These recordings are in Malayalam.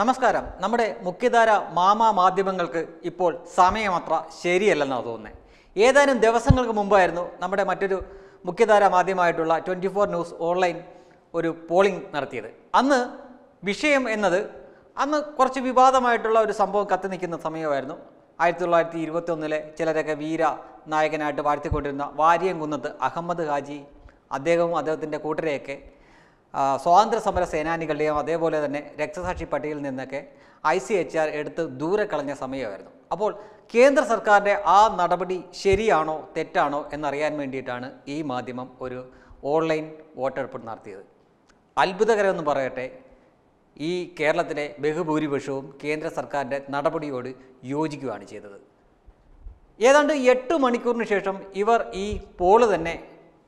നമസ്കാരം. നമ്മുടെ മുഖ്യധാര മാമാ മാധ്യമങ്ങൾക്ക് ഇപ്പോൾ സമയമത്ര ശരിയല്ലെന്നാണ് തോന്നുന്നത് ഏതാനും ദിവസങ്ങൾക്ക് മുമ്പായിരുന്നു നമ്മുടെ മറ്റൊരു മുഖ്യധാര മാധ്യമമായിട്ടുള്ള ട്വന്റി ഫോർ ന്യൂസ് ഓൺലൈൻ ഒരു പോളിംഗ് നടത്തിയത്. അന്ന് വിഷയം എന്നത് അന്ന് കുറച്ച് വിവാദമായിട്ടുള്ള ഒരു സംഭവം കത്തി നിൽക്കുന്ന സമയമായിരുന്നു. ആയിരത്തി തൊള്ളായിരത്തി ഇരുപത്തി ഒന്നിലെ ചിലരൊക്കെ വീര നായകനായിട്ട് വാഴ്ത്തിക്കൊണ്ടിരുന്ന വാര്യംകുന്നത്ത് അഹമ്മദ് ഹാജി അദ്ദേഹവും അദ്ദേഹത്തിന്റെ കൂട്ടരെയൊക്കെ സ്വാതന്ത്ര്യ സമര സേനാനികളുടെയും അതേപോലെ തന്നെ രക്തസാക്ഷി പട്ടികയിൽ നിന്നൊക്കെ ഐ സി എച്ച് ആർ എടുത്ത് ദൂരെ കളഞ്ഞ സമയമായിരുന്നു. അപ്പോൾ കേന്ദ്ര സർക്കാരിന്റെ ആ നടപടി ശരിയാണോ തെറ്റാണോ എന്നറിയാൻ വേണ്ടിയിട്ടാണ് ഈ മാധ്യമം ഒരു ഓൺലൈൻ വോട്ടെടുപ്പ് നടത്തിയത്. അത്ഭുതകരമെന്ന് പറയട്ടെ ഈ കേരളത്തിലെ ബഹുഭൂരിപക്ഷവും കേന്ദ്ര സർക്കാരിന്റെ നടപടിയോട് യോജിക്കുകയാണ് ചെയ്തത്. ഏതാണ്ട് എട്ട് മണിക്കൂറിന് ശേഷം ഇവർ ഈ പോൾ തന്നെ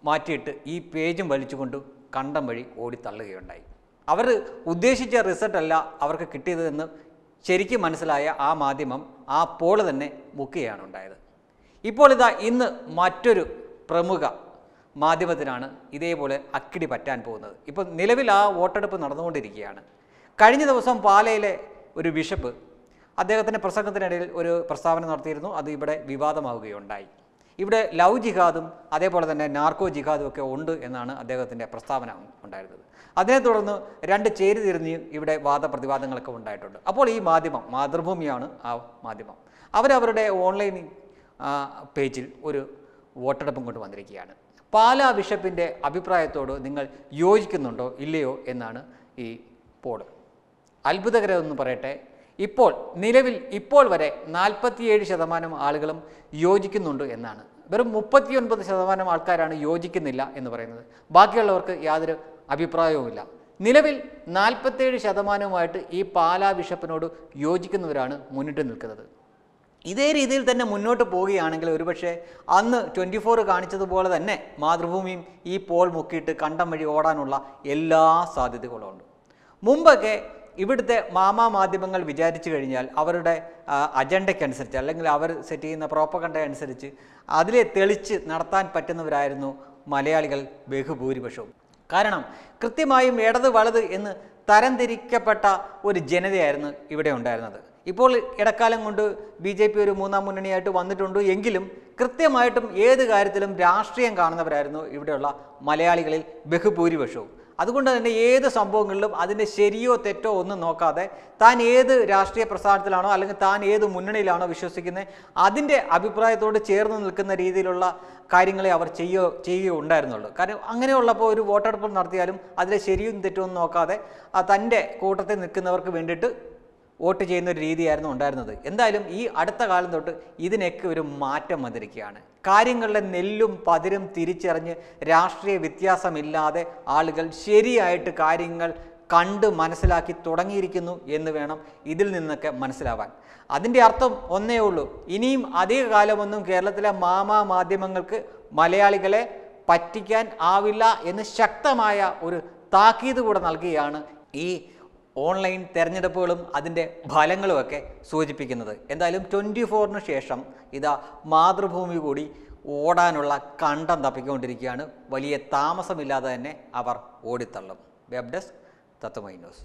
മാറ്റിയിട്ട് ഈ പേജും വലിച്ചുകൊണ്ട് കണ്ടം വഴി ഓടിത്തള്ളുകയുണ്ടായി. അവർ ഉദ്ദേശിച്ച റിസൾട്ടല്ല അവർക്ക് കിട്ടിയതെന്ന് ശരിക്കും മനസ്സിലായ ആ മാധ്യമം ആ പോൾ തന്നെ മുക്കുകയാണ് ഉണ്ടായത്. ഇപ്പോൾ ഇതാ ഇന്ന് മറ്റൊരു പ്രമുഖ മാധ്യമത്തിനാണ് ഇതേപോലെ അക്കിടി പറ്റാൻ പോകുന്നത്. ഇപ്പോൾ നിലവിൽ ആ വോട്ടെടുപ്പ് നടന്നുകൊണ്ടിരിക്കുകയാണ്. കഴിഞ്ഞ ദിവസം പാലയിലെ ഒരു ബിഷപ്പ് അദ്ദേഹത്തിന്റെ പ്രസംഗത്തിനിടയിൽ ഒരു പ്രസ്താവന നടത്തിയിരുന്നു. അത് ഇവിടെ വിവാദമാവുകയുണ്ടായി. ഇവിടെ ലവ് ജിഹാദും അതേപോലെ തന്നെ നാർക്കോ ജിഹാദും ഒക്കെ ഉണ്ട് എന്നാണ് അദ്ദേഹത്തിന്റെ പ്രസ്താവന ഉണ്ടായിരുന്നത്. അതിനെ തുടർന്ന് രണ്ട് ചേരി തിരിഞ്ഞ് ഇവിടെ വാദപ്രതിവാദങ്ങളൊക്കെ ഉണ്ടായിട്ടുണ്ട്. അപ്പോൾ ഈ മാധ്യമം മാതൃഭൂമിയാണ് ആ മാധ്യമം. അവരവരുടെ ഓൺലൈൻ പേജിൽ ഒരു വോട്ടെടുപ്പും കൊണ്ട് വന്നിരിക്കുകയാണ്. പാലാ ബിഷപ്പിന്റെ അഭിപ്രായത്തോട് നിങ്ങൾ യോജിക്കുന്നുണ്ടോ ഇല്ലയോ എന്നാണ് ഈ പോൾ. അത്ഭുതകരമെന്ന് പറയട്ടെ ഇപ്പോൾ നിലവിൽ ഇപ്പോൾ വരെ നാൽപ്പത്തിയേഴ് ശതമാനം ആളുകളും യോജിക്കുന്നുണ്ട് എന്നാണ്. വെറും മുപ്പത്തിയൊൻപത് ശതമാനം ആൾക്കാരാണ് യോജിക്കുന്നില്ല എന്ന് പറയുന്നത്. ബാക്കിയുള്ളവർക്ക് യാതൊരു അഭിപ്രായവുമില്ല. നിലവിൽ നാൽപ്പത്തേഴ് ശതമാനവുമായിട്ട് ഈ പാലാ ബിഷപ്പിനോട് യോജിക്കുന്നവരാണ് മുന്നിട്ട് നിൽക്കുന്നത്. ഇതേ രീതിയിൽ തന്നെ മുന്നോട്ട് പോവുകയാണെങ്കിൽ ഒരുപക്ഷെ അന്ന് ട്വന്റി ഫോർ കാണിച്ചതുപോലെ തന്നെ മാതൃഭൂമിയും ഈ പോൾ മുക്കിയിട്ട് കണ്ടം വഴി ഓടാനുള്ള എല്ലാ സാധ്യതകളും ഉണ്ട്. മുമ്പൊക്കെ ഇവിടുത്തെ മാമാ മാധ്യമങ്ങൾ വിചാരിച്ചു കഴിഞ്ഞാൽ അവരുടെ അജണ്ടയ്ക്കനുസരിച്ച് അല്ലെങ്കിൽ അവർ സെറ്റ് ചെയ്യുന്ന പ്രോപ്പകണ്ട അനുസരിച്ച് അതിലെ തെളിച്ച് നടത്താൻ പറ്റുന്നവരായിരുന്നു മലയാളികൾ ബഹുഭൂരിപക്ഷവും. കാരണം കൃത്യമായും ഇടത് വലത് എന്ന് തരംതിരിക്കപ്പെട്ട ഒരു ജനതയായിരുന്നു ഇവിടെ ഉണ്ടായിരുന്നത്. ഇപ്പോൾ ഇടക്കാലം കൊണ്ട് ബി ജെ പി ഒരു മൂന്നാം മുന്നണിയായിട്ട് വന്നിട്ടുണ്ട് എങ്കിലും കൃത്യമായിട്ടും ഏത് കാര്യത്തിലും രാഷ്ട്രീയം കാണുന്നവരായിരുന്നു ഇവിടെയുള്ള മലയാളികളിൽ ബഹുഭൂരിപക്ഷവും. അതുകൊണ്ട് തന്നെ ഏത് സംഭവങ്ങളിലും അതിന്റെ ശരിയോ തെറ്റോ ഒന്നും നോക്കാതെ താൻ ഏത് രാഷ്ട്രീയ പ്രസ്ഥാനത്തിലാണോ അല്ലെങ്കിൽ താൻ ഏത് മുന്നണിയിലാണോ വിശ്വസിക്കുന്നത് അതിന്റെ അഭിപ്രായത്തോട് ചേർന്ന് നിൽക്കുന്ന രീതിയിലുള്ള കാര്യങ്ങളെ അവർ ചെയ്യോ ചെയ്യുകയോ ഉണ്ടായിരുന്നുള്ളൂ കാരണം അങ്ങനെയുള്ളപ്പോൾ ഒരു വോട്ടെടുപ്പ് നടത്തിയാലും അതിലെ ശരിയും തെറ്റും ഒന്നും നോക്കാതെ തന്റെ കൂട്ടത്തിൽ നിൽക്കുന്നവർക്ക് വേണ്ടിയിട്ട് വോട്ട് ചെയ്യുന്ന ഒരു രീതിയായിരുന്നു ഉണ്ടായിരുന്നത്. എന്തായാലും ഈ അടുത്ത കാലം തൊട്ട് ഇതിനൊക്കെ ഒരു മാറ്റം വന്നിരിക്കുകയാണ്. കാര്യങ്ങളിലെ നെല്ലും പതിരും തിരിച്ചറിഞ്ഞ് രാഷ്ട്രീയ വ്യത്യാസമില്ലാതെ ആളുകൾ ശരിയായിട്ട് കാര്യങ്ങൾ കണ്ട് മനസ്സിലാക്കി തുടങ്ങിയിരിക്കുന്നു എന്ന് വേണം ഇതിൽ നിന്നൊക്കെ മനസ്സിലാവാൻ. അതിന്റെ അർത്ഥം ഒന്നേ ഉള്ളൂ. ഇനിയും അധികകാലമൊന്നും കേരളത്തിലെ മാമാ മാധ്യമങ്ങൾക്ക് മലയാളികളെ പറ്റിക്കാൻ ആവില്ല എന്ന് ശക്തമായ ഒരു താക്കീത് കൂടെ നൽകുകയാണ് ഈ ഓൺലൈൻ തെരഞ്ഞെടുപ്പുകളും അതിന്റെ ഫലങ്ങളുമൊക്കെ സൂചിപ്പിക്കുന്നത്. എന്തായാലും ട്വന്റി ഫോറിന് ശേഷം ഇതാ മാതൃഭൂമി കൂടി ഓടാനുള്ള കണ്ടം തപ്പിക്കൊണ്ടിരിക്കുകയാണ്. വലിയ താമസമില്ലാതെ തന്നെ അവർ ഓടിത്തള്ളും. Web desk Tatwamayi news